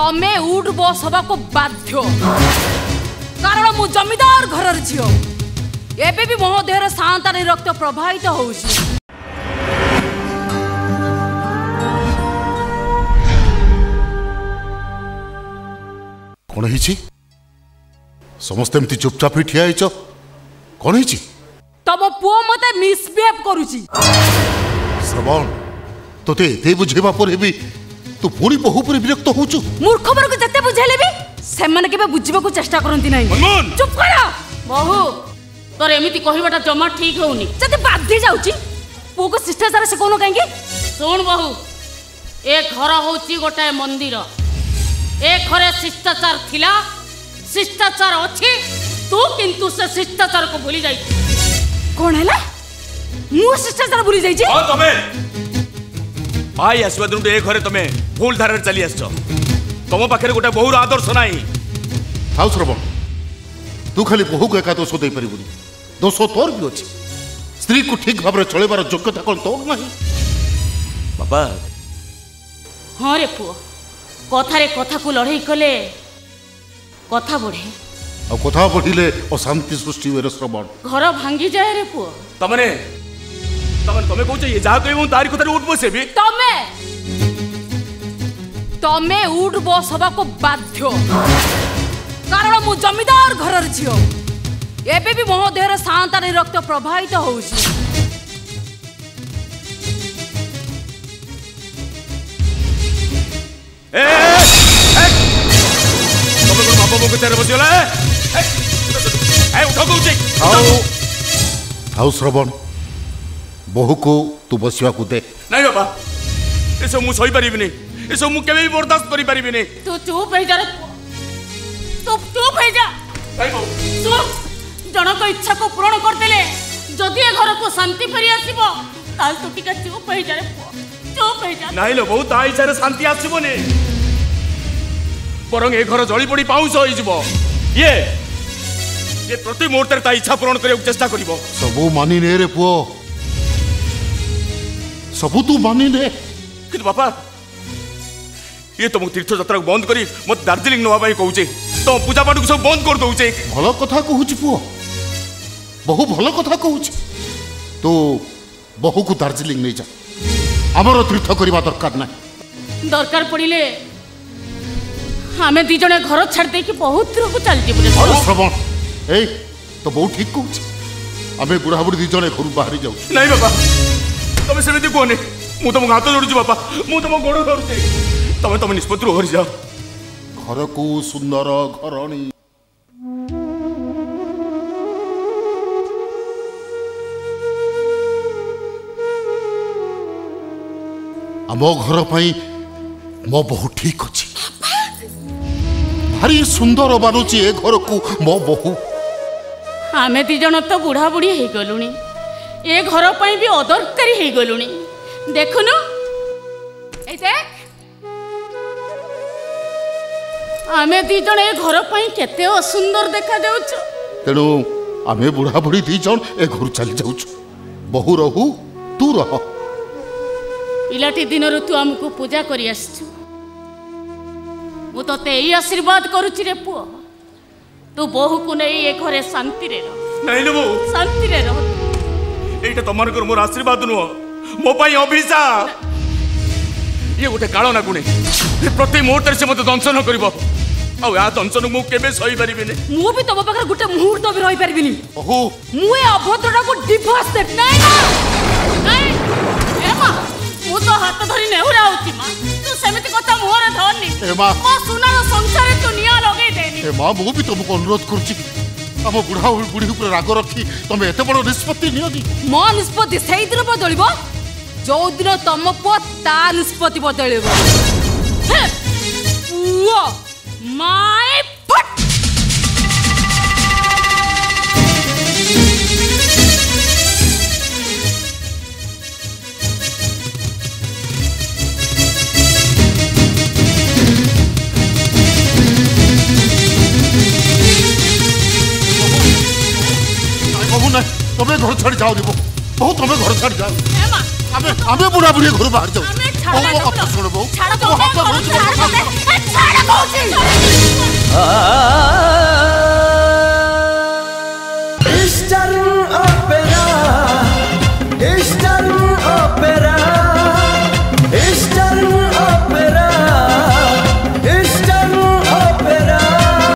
ତମେ ଉଠ ବସ୍ ହେବାକୁ ବାଧ୍ୟ କାରଣ ମୁଁ ଜମିଦାର ଘରର ଝିଅ ଏବେ ବି ମୋ ଦେହରେ ସାନ୍ତାଣୀ ରକ୍ତ ପ୍ରବାହିତ ହେଉଛି କ'ଣ ହେଇଛି ସମସ୍ତେ ଏମିତି ଚୁପଚାପ ହେଇ ଠିଆ ହେଇଛ କ'ଣ ହେଇଛି ତମ ପୁଅ ମତେ ମିସବିହେଭ୍ କରୁଛି ଶ୍ରବଣ ତୋତେ ଏତେ ବୁଝେଇବା ପରେ ବି তু পুনি বহু উপরে বিরক্ত হউছু মূর্খ মানুষ যেতে বুঝাইলে বি সেমানে কেবে বুঝিবাকু চেষ্টা করন্তি নাই চুপ কর বহু তোর এমিতি কহিবাটা জমা ঠিক হউনি যাতে বাধি যাউছি সারে সে শিখউনো কাইকি শুন বহু এ ঘর হউছি গোটায় মন্দির এ ঘরে শিষ্টাচার থিলা শিষ্টাচার অছি তু কিন্তু সে কো ভুলি যাইছি কোন হেলা মু শিষ্টাচার ভুলি যাইছি ও তবে ভাই আসবা দিনটু এ ঘরে তুমি ভুল ধারার চালি আসছ তোম পাখে গোটে বহুর আদর্শ নাই থাও শ্রবণ তু খালি বহুকে একা দোষ দেইপারিবুনি দোষ তোর বি অছি কু ঠিক ভাবে চলবার যোগ্যতা কোন তোর নাই বাবা হ্যাঁ রে পুয় কথারে কথাকু লড়াই কলে কথা বড়ে ଆଉ କଥା ପଢ଼ିଲେ ଅଶାନ୍ତି ସୃଷ୍ଟି ହୁଏ ଶ୍ରବଣ ଘର ଭାଙ୍ଗି ଯାଏ ରେ ପୁଅ ତମେ ତମେ ତମେ କହୁଛ ଇଏ ଯାହା କହିବ ମୁଁ ତାରି କଥାରେ ଉଠ ବସେବି ତମେ ତମେ ଉଠ ବସ ହେବାକୁ ବାଧ୍ୟ କାରଣ ମୁଁ ଜମିଦାର ଘରର ଝିଅ ଏବେ ବି ମୋ ଦେହରେ ସାନ୍ତାଣୀ ରକ୍ତ ପ୍ରବାହିତ ହେଉଛି ଆଉ ଶ୍ରବଣ ବୋହୁକୁ ତୁ ବସିବାକୁ ଦେ ନାଇଁ ବାବା ଏସବୁ ମୁଁ ସହିପାରିବିନି ଏସବୁ ମୁଁ କେବେ ବି ବରଦାସ୍ତ କରିପାରିବିନି ତୁ ଚୁପ୍ ହେଇଯା ତୁ ଚୁପ୍ ହେଇଯା ଚୁପ୍ ଜଣଙ୍କ ଇଚ୍ଛାକୁ ପୂରଣ କରିଦେଲେ ଯଦି ଏ ଘରକୁ ଶାନ୍ତି ଫେରି ଆସିବ ତାହେଲେ ତୁ ଟିକେ ଚୁପ୍ ହେଇଯା ଚୁପ୍ ହେଇଯା ନାଇଁ ଲୋ ବୋଉ ତା ଇଚ୍ଛାରେ ଶାନ୍ତି ଆସିବନି ବରଂ ଏ ଘର ଜଳି ପଡ଼ି ପାଉଁଶ ହେଇଯିବ ଇଏ ଇଏ ପ୍ରତି ମୁହୂର୍ତ୍ତରେ ତା ଇଚ୍ଛା ପୂରଣ କରିବାକୁ ଚେଷ୍ଟା କରିବ ସବୁ ମାନି ନେ ରେ ପୁଅ ସବୁ ତୁ ମାନି ନେ କିନ୍ତୁ ବାପା ଇଏ ତୁମକୁ ତୀର୍ଥଯାତ୍ରାକୁ ବନ୍ଦ କରି ମୋତେ ଦାର୍ଜିଲିଂ ନେବା ପାଇଁ କହୁଛେ ତୁମ ପୂଜାପାଠକୁ ସବୁ ବନ୍ଦ କରିଦେଉଛେ ଭଲ କଥା କହୁଛି ପୁଅ ବହୁ ଭଲ କଥା କହୁଛି ତୁ ବହୁକୁ ଦାର୍ଜିଲିଂ ନେଇଯା ଆମର ତୀର୍ଥ କରିବା ଦରକାର ନାହିଁ ଦରକାର ପଡ଼ିଲେ ଆମେ ଦି ଜଣ ଘର ଛାଡ଼ି ଦେଇକି ବହୁତ ଦୂରକୁ ଚାଲିଯିବୁ ଶ୍ରବଣ ଏଇ ତ ବୋଉ ଠିକ୍ କହୁଛି ଆମେ ବୁଢ଼ାବୁଢ଼ୀ ଦି ଜଣ ଘରୁ ବାହାରି ଯାଉଛୁ ନାଇଁ ବାପା ତମେ ସେମିତି କୁହନି ମୁଁ ତମକୁ ହାତ ଯୋଡ଼ୁଛି ବାପା ମୁଁ ତମ ଗୋଡ଼ ଧରୁଛି ତମେ ତମ ନିଷ୍ପତ୍ତିରୁ ଓହରି ଯାଅ ଘରକୁ ସୁନ୍ଦର ଘରଣୀ ଆମ ଘର ପାଇଁ ମୋ ବୋହୁ ଠିକ୍ ଅଛି ଭାରି ସୁନ୍ଦର ବାରୁଛି ଏ ଘରକୁ ମୋ ବୋହୁ ଆମେ ଦି ଜଣ ତ ବୁଢ଼ାବୁଢ଼ୀ ହେଇଗଲୁଣି ଏ ଘର ପାଇଁ ବି ଅଦରକାରୀ ହେଇଗଲୁଣି ଦେଖୁନୁ ଏଇ ଦେଖ ଆମେ ଦି ଜଣ ଏ ଘର ପାଇଁ କେତେ ଅସୁନ୍ଦର ଦେଖାଯାଉଛୁ ତେଣୁ ଆମେ ବୁଢ଼ା ବୁଢ଼ୀ ଦି ଜଣ ଏ ଘରୁ ଚାଲି ଯାଉଛୁ ବହୁ ରହୁ ତୁ ରହ ପିଲାଟି ଦିନରୁ ତୁ ଆମକୁ ପୂଜା କରି ଆସିଛୁ ମୁଁ ତତେ ଏଇ ଆଶୀର୍ବାଦ କରୁଛି ରେ ପୁଅ ତୁ ବୋହୂକୁ ନେଇ ଏ ଘରେ ଶାନ୍ତିରେ ରହ ନାଇଁଲୋ ବୋଉ ଶାନ୍ତିରେ ରହ ଏଇଟା ତମମାନଙ୍କର ମୋର ଆଶୀର୍ବାଦ ନୁହଁ ମୋ ପାଇଁ ଅଭିଶାପ ଇଏ ଗୋଟେ କାଳ ନାଗୁଣୀ ପ୍ରତି ମୁହୂର୍ତ୍ତରେ ସେ ମୋତେ ଦଂଶନ କରିବ ଆଉ ୟା ଦଂଶନ ମୁଁ କେବେ ସହିପାରିବିନି ମୁଁ ବି ତମ ପାଖରେ ଗୋଟେ ମୁହୂର୍ତ୍ତ ବି ରହିପାରିବିନି ଓହୋ ମୁଁ ଏ ଅଭଦ୍ରଟାକୁ ଡିଭୋର୍ସ ଦେବି ନାଇଁ ମା ନାଇଁ ଏ ମା ମୁଁ ତ ହାତ ଧରି ନେହୁରା ହଉଛି ମା ତୁ ସେମିତି କଥା ମୁହଁରେ ଧରନି ଏ ମା ମୋ ସୁନାର ସଂସାରରେ ତୁ ନିଆଁ ଲଗେଇ ଦେନି ଏ ମା ମୁଁ ବି ତମକୁ ଅନୁରୋଧ କରୁଛି ଆମ ବୁଢ଼ା ବୁଢ଼ୀ ଉପରେ ରାଗ ରଖି ତମେ ଏତେ ବଡ଼ ନିଷ୍ପତ୍ତି ନିଅନି ମୋ ନିଷ୍ପତ୍ତି ସେଇଦିନ ବଦଳିବ जो दिन ପୁଅ ତା ନିଷ୍ପତ୍ତି ବଦଳିବ ପୁଅ ମାଏ तुम्हें घर छाड़ जाओ दीपू बहुत तुम्हें घर छाड़ जाओ ଆମେ ଆମେ ବୁଢା ବୁଢୀ ଘରୁ ବାହାରି ଯାଉଛୁ ବୋଉ ମୋ କଥା ଶୁଣ ବୋଉ ମୋ ହାତ ବହୁତ